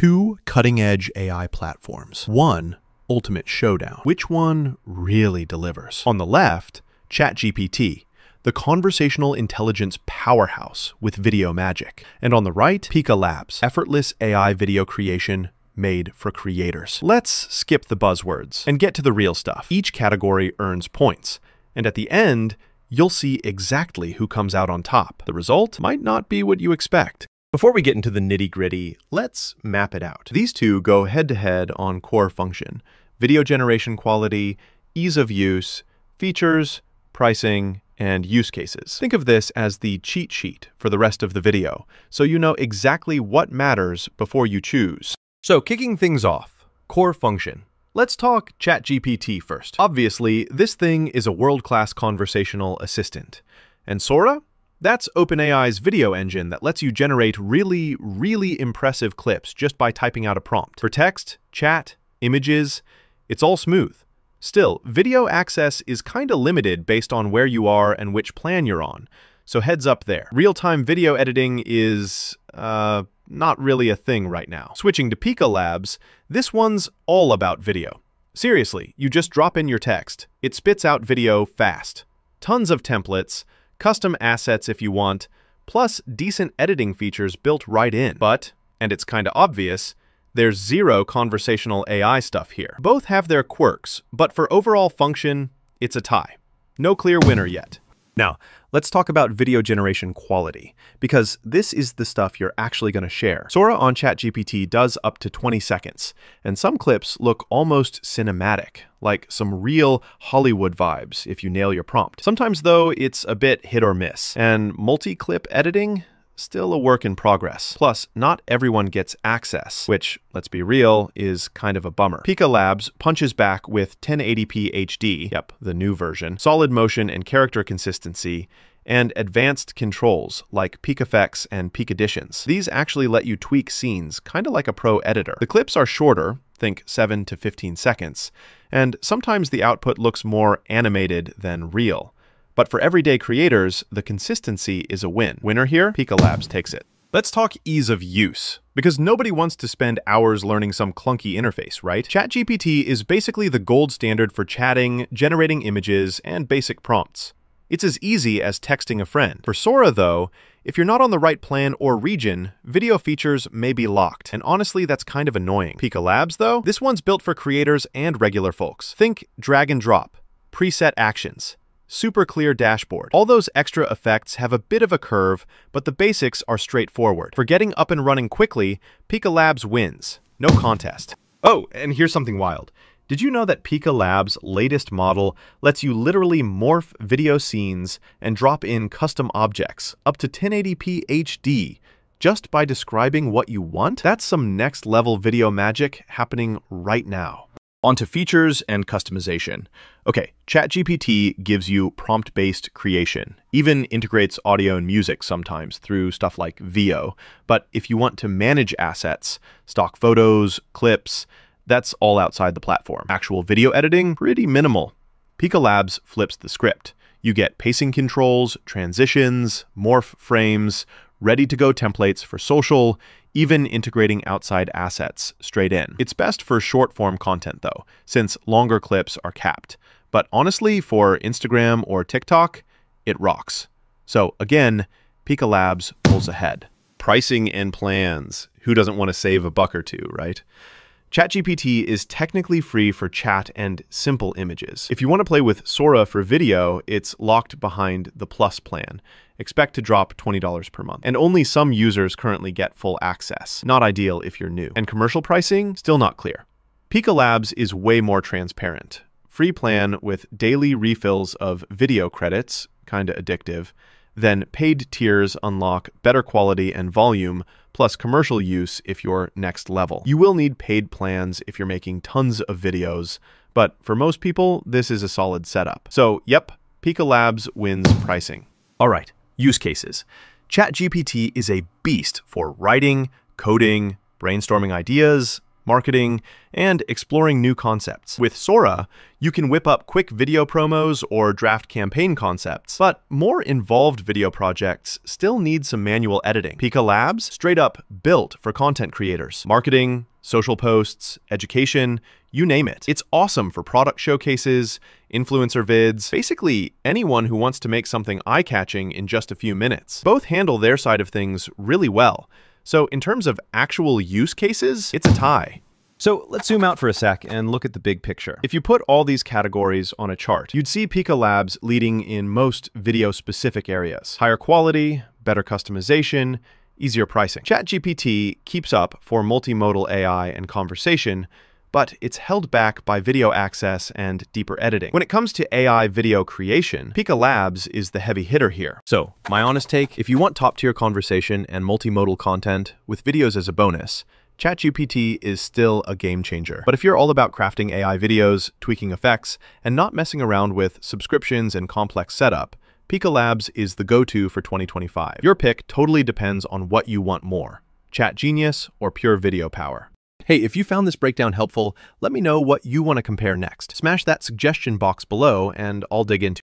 Two cutting-edge AI platforms. One, Ultimate Showdown. Which one really delivers? On the left, ChatGPT, the conversational intelligence powerhouse with video magic. And on the right, Pika Labs, effortless AI video creation made for creators. Let's skip the buzzwords and get to the real stuff. Each category earns points, and at the end, you'll see exactly who comes out on top. The result might not be what you expect. Before we get into the nitty gritty, let's map it out. These two go head to head on core function, video generation quality, ease of use, features, pricing, and use cases. Think of this as the cheat sheet for the rest of the video, so you know exactly what matters before you choose. So kicking things off, core function. Let's talk ChatGPT first. Obviously, this thing is a world-class conversational assistant. And Sora? That's OpenAI's video engine that lets you generate really, really impressive clips just by typing out a prompt. For text, chat, images, it's all smooth. Still, video access is kinda limited based on where you are and which plan you're on, so heads up there. Real-time video editing is, uh, not really a thing right now. Switching to Pika Labs, this one's all about video. Seriously, you just drop in your text. It spits out video fast. Tons of templates, custom assets if you want, plus decent editing features built right in. But, and it's kinda obvious, there's zero conversational AI stuff here. Both have their quirks, but for overall function, it's a tie. No clear winner yet. Now, let's talk about video generation quality, because this is the stuff you're actually going to share. Sora on ChatGPT does up to 20 seconds, and some clips look almost cinematic, like some real Hollywood vibes if you nail your prompt. Sometimes, though, it's a bit hit or miss, and multi-clip editing still a work in progress. Plus, not everyone gets access, which, let's be real, is kind of a bummer. Pika Labs punches back with 1080p HD, yep, the new version, solid motion and character consistency, and advanced controls like Pikaffects and Pikadditions. These actually let you tweak scenes, kind of like a pro editor. The clips are shorter, think 7 to 15 seconds, and sometimes the output looks more animated than real. But for everyday creators, the consistency is a win. Winner here, Pika Labs takes it. Let's talk ease of use, because nobody wants to spend hours learning some clunky interface, right? ChatGPT is basically the gold standard for chatting, generating images, and basic prompts. It's as easy as texting a friend. For Sora, though, if you're not on the right plan or region, video features may be locked, and honestly, that's kind of annoying. Pika Labs, though, this one's built for creators and regular folks. Think drag and drop, preset actions, super clear dashboard. All those extra effects have a bit of a curve, but the basics are straightforward. For getting up and running quickly, Pika Labs wins. No contest. Oh, and here's something wild. Did you know that Pika Labs' latest model lets you literally morph video scenes and drop in custom objects up to 1080p HD just by describing what you want? That's some next level video magic happening right now. Onto features and customization. Okay, ChatGPT gives you prompt-based creation, even integrates audio and music sometimes through stuff like Veo. But if you want to manage assets, stock photos, clips, that's all outside the platform. Actual video editing, pretty minimal. Pika Labs flips the script. You get pacing controls, transitions, morph frames, ready-to-go templates for social, even integrating outside assets straight in. It's best for short-form content, though, since longer clips are capped. But honestly, for Instagram or TikTok, it rocks. So again, Pika Labs pulls ahead. Pricing and plans. Who doesn't want to save a buck or two, right? ChatGPT is technically free for chat and simple images. If you want to play with Sora for video, it's locked behind the Plus plan. Expect to drop $20 per month. And only some users currently get full access. Not ideal if you're new. And commercial pricing? Still not clear. Pika Labs is way more transparent. Free plan with daily refills of video credits, kinda addictive, then paid tiers unlock better quality and volume, plus commercial use if you're next level. You will need paid plans if you're making tons of videos, but for most people, this is a solid setup. So, yep, Pika Labs wins pricing. All right, use cases. ChatGPT is a beast for writing, coding, brainstorming ideas, marketing, and exploring new concepts. With Sora, you can whip up quick video promos or draft campaign concepts, but more involved video projects still need some manual editing. Pika Labs, straight up built for content creators. Marketing, social posts, education, you name it. It's awesome for product showcases, influencer vids, basically anyone who wants to make something eye-catching in just a few minutes. Both handle their side of things really well. So in terms of actual use cases, it's a tie. So let's zoom out for a sec and look at the big picture. If you put all these categories on a chart, you'd see Pika Labs leading in most video-specific areas. Higher quality, better customization, easier pricing. ChatGPT keeps up for multimodal AI and conversation, but it's held back by video access and deeper editing. When it comes to AI video creation, Pika Labs is the heavy hitter here. So, my honest take, if you want top-tier conversation and multimodal content with videos as a bonus, ChatGPT is still a game changer. But if you're all about crafting AI videos, tweaking effects, and not messing around with subscriptions and complex setup, Pika Labs is the go-to for 2025. Your pick totally depends on what you want more, Chat Genius or pure video power. Hey, if you found this breakdown helpful, let me know what you want to compare next. Smash that suggestion box below and I'll dig into